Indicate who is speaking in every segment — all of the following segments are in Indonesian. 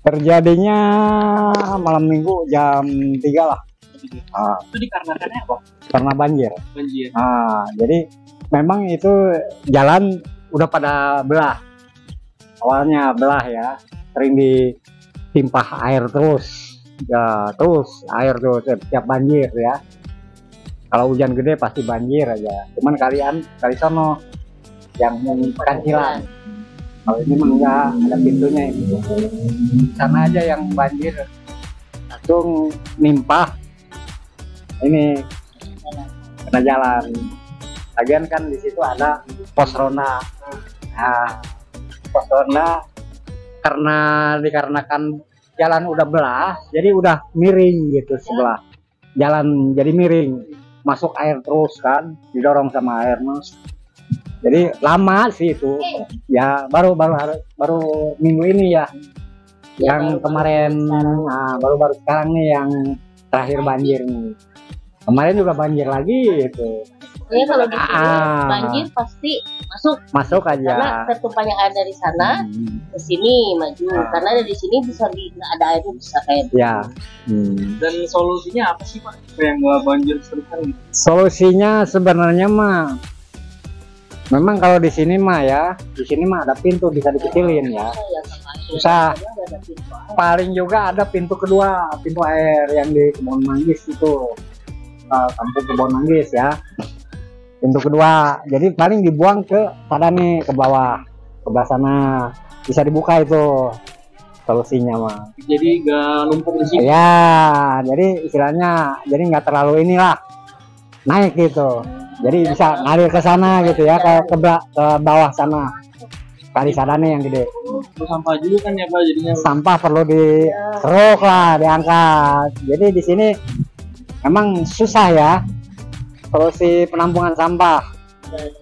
Speaker 1: Terjadinya malam minggu jam 3 lah. Ah,
Speaker 2: Itu dikarenakannya apa?
Speaker 1: karena banjir.
Speaker 2: Banjir.
Speaker 1: Ah, jadi memang itu jalan udah pada belah. Awalnya belah ya, sering ditimpah air terus. Ya, terus air terus setiap banjir ya. Kalau hujan gede pasti banjir aja. Cuman kalian kali sono yang kancilan. Kalau ini mah ada pintunya ini. Sana aja yang banjir langsung nimpah ini kena jalan. Lagian kan di situ ada pos ronda. Nah, pos ronda karena dikarenakan jalan udah belah, jadi udah miring gitu sebelah. Jalan jadi miring, masuk air terus kan, didorong sama air mas. Jadi lama sih itu. Ya baru baru baru minggu ini ya. Yang kemarin, nah, baru-baru sekarang nih yang terakhir banjir nih. Kemarin juga banjir lagi gitu.
Speaker 3: Ya kalau di sini
Speaker 1: Ah.
Speaker 3: banjir pasti masuk
Speaker 1: Masuk
Speaker 3: karena
Speaker 1: aja.
Speaker 3: tertumpahnya air dari sana
Speaker 1: Hmm,
Speaker 3: ke sini maju
Speaker 1: Ah.
Speaker 3: karena dari sini bisa di nggak ada air bisa kayak
Speaker 1: ya. Hmm.
Speaker 2: Dan solusinya apa sih Pak? Supaya nggak banjir gitu.
Speaker 1: Solusinya sebenarnya mah memang kalau di sini mah ya, di sini mah ada pintu bisa dikecilin ya. Bisa. Paling juga ada pintu kedua, pintu air yang di Kebon Manggis itu. Eh, kampung Kebon Manggis ya. Pintu kedua. Jadi paling dibuang ke nih ke bawah, ke bawah sana. Bisa dibuka itu solusinya mah.
Speaker 2: Jadi nggak numpuk di sini.
Speaker 1: Ya, jadi istilahnya jadi nggak terlalu inilah naik gitu. Jadi bisa ngalir ke sana gitu ya ke ke, ke bawah sana. Kali sadane yang gede.
Speaker 2: Sampah juga kan ya Pak jadinya.
Speaker 1: Sampah perlu diseruk lah, diangkat. Jadi di sini memang susah ya solusi penampungan sampah.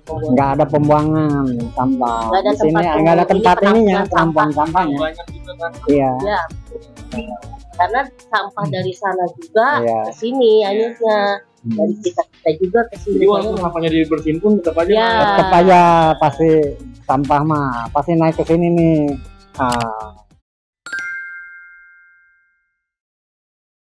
Speaker 1: Nggak ada pembuangan sampah.
Speaker 3: Nggak ada
Speaker 1: Di sini nggak ada tempat
Speaker 3: ini
Speaker 1: ininya penampungan sampahnya.
Speaker 2: Banyak juga kan.
Speaker 1: Iya.
Speaker 3: Ya. Karena sampah dari sana juga
Speaker 1: Iya.
Speaker 3: ke sini akhirnya dari kita kita juga ke sini.
Speaker 2: Jadi walaupun sampahnya dibersihin pun tetap aja
Speaker 3: Ya.
Speaker 1: tetap aja pasti sampah mah pasti naik ke sini nih. Ah,